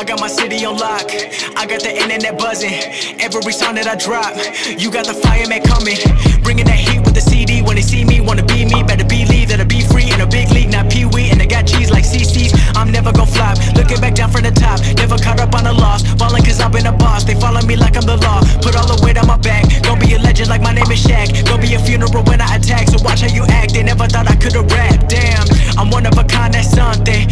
I got my city on lock. I got the internet buzzing. Every song that I drop, you got the fireman coming. Bringing that heat with the CD. When they see me, wanna be me. Better believe that I be free in a big league, not Pee Wee. And I got cheese like CC's. I'm never gonna flop. Looking back down from the top, never caught up on a loss. Ballin' cause I've been a boss. They follow me like I'm the law. Put all the weight on my back. Gonna be a legend like my name is Shaq. Gonna be a funeral when I attack. So watch how you act. They never thought I could've rap. Damn, I'm one of a kind, that's something.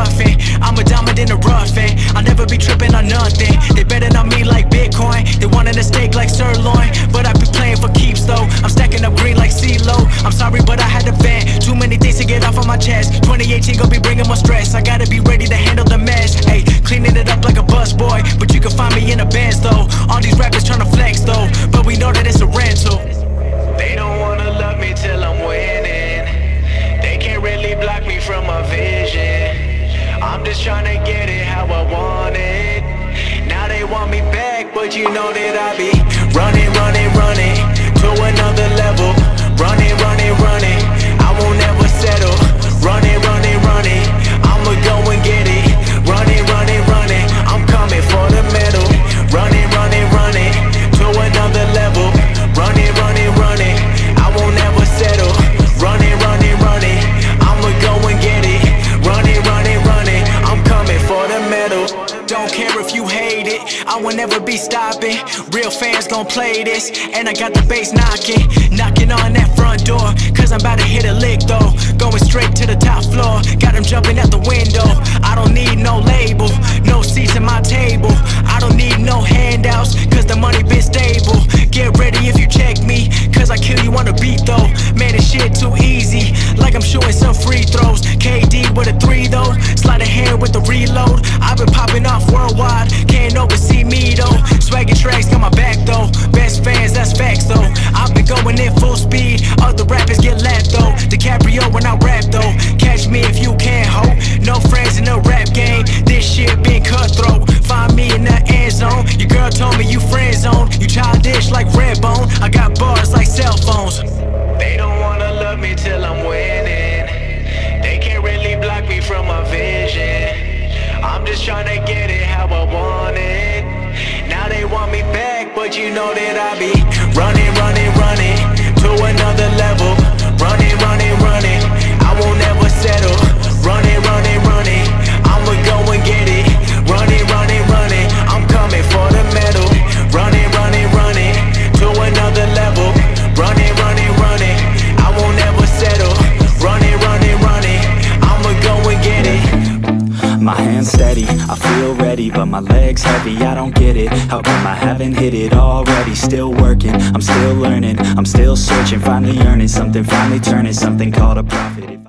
Bluffing. I'm a diamond in the rough, eh? I'll never be tripping on nothing. They betting on me like Bitcoin. They wanted a steak like sirloin. But I be playing for keeps though. I'm stacking up green like CeeLo. I'm sorry, but I had to vent. Too many things to get off of my chest. 2018 gon' be bringing more stress. I gotta be but you know that I be running, running, running to another level. Running, running, running. I won't ever settle. Running, running, running. I'ma go and get it. Running, running, running. I'm coming for the medal. Running, running, running to another level. Running, running, running. I won't ever settle. Running, running, running. I'ma go and get it. Running, running, running. I'm coming for the medal. Don't care I will never be stopping. Real fans gon' play this. And I got the bass knocking. Knocking on that front door. Cause I'm about to hit a lick though. Going straight to the top floor. Got them jumping out the window. I don't need no label. No seats at my table. I don't need no handouts. Cause the money been stable. Get ready if you check me. Cause I kill you on the beat though. Man, this shit too easy. Can't oversee me though. Swaggy tracks got my back though. Best fans, that's facts though. I've been going in full speed. I'm just tryna get it how I want it. Now they want me back, but you know that I be My hands steady, I feel ready But my legs heavy, I don't get it. How come I haven't hit it already? Still working, I'm still learning. I'm still searching, finally earning Something, finally turning Something called a profit